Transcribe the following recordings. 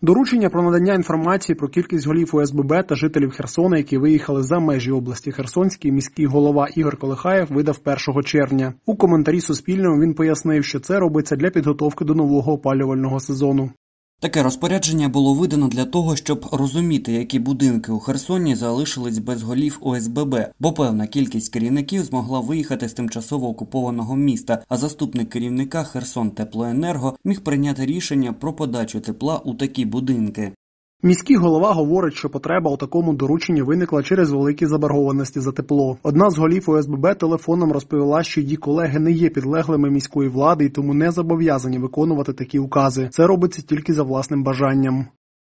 Доручення про надання інформації про кількість голів ОСББ та жителів Херсона, які виїхали за межі області Херсонський, міський голова Ігор Колихаєв видав 1 червня. У коментарі Суспільному він пояснив, що це робиться для підготовки до нового опалювального сезону. Таке розпорядження було видано для того, щоб розуміти, які будинки у Херсоні залишились без голів ОСББ, бо певна кількість керівників змогла виїхати з тимчасово окупованого міста, а заступник керівника Херсон Теплоенерго міг прийняти рішення про подачу тепла у такі будинки. Міський голова говорить, що потреба у такому дорученні виникла через великі заборгованості за тепло. Одна з голів ОСББ телефоном розповіла, що її колеги не є підлеглими міської влади і тому не зобов'язані виконувати такі укази. Це робиться тільки за власним бажанням.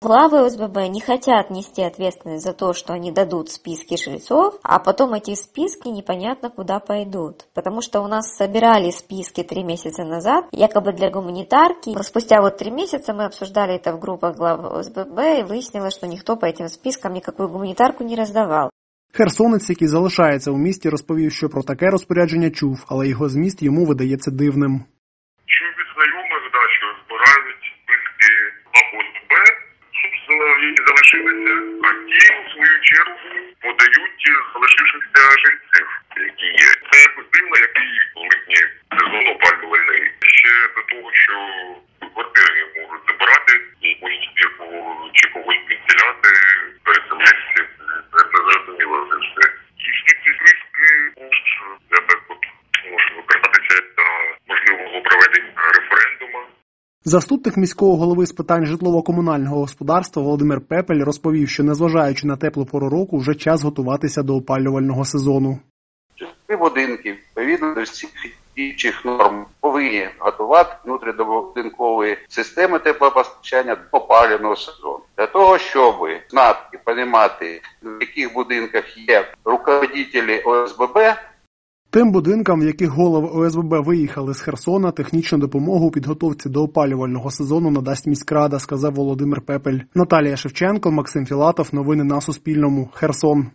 Главы ОСББ не хотят нести ответственность за то, что они дадут списки жильцов, а потом эти списки непонятно куда пойдут. Потому что у нас собирали списки три месяца назад, якобы для гуманитарки. Но спустя вот три месяца мы обсуждали это в группах глав ОСББ и выяснилось, что никто по этим спискам никакую гуманитарку не раздавал. Херсонець, який залишається у місті, розповів, що про таке розпорядження чув, але його зміст йому видається дивним. Чув від знайомих, да, що збирають списки АОСБ, які залишилися, а ті, у свою чергу, подають залишившихся жильців, які є. Це якось дивно, який в липні сезон опалювальний. Ще до того, що квартири можуть забирати, якусь якого чи когось підселяти, переселенців. Не зрозуміло це все. І всі ці списки Заступник міського голови з питань житлово-комунального господарства Володимир Пепель розповів, що незважаючи на теплу пору року, вже час готуватися до опалювального сезону. Будинки, відповідно до всіх діючих норм, повинні готувати внутрібудинкові системи теплопостачання до опалювального сезону. Для того, щоб знати розуміти, в яких будинках є руководителі ОСББ, Тим будинкам, в яких голови ОСББ виїхали з Херсона, технічну допомогу у підготовці до опалювального сезону надасть міськрада, сказав Володимир Пепель. Наталія Шевченко, Максим Філатов. Новини на Суспільному. Херсон.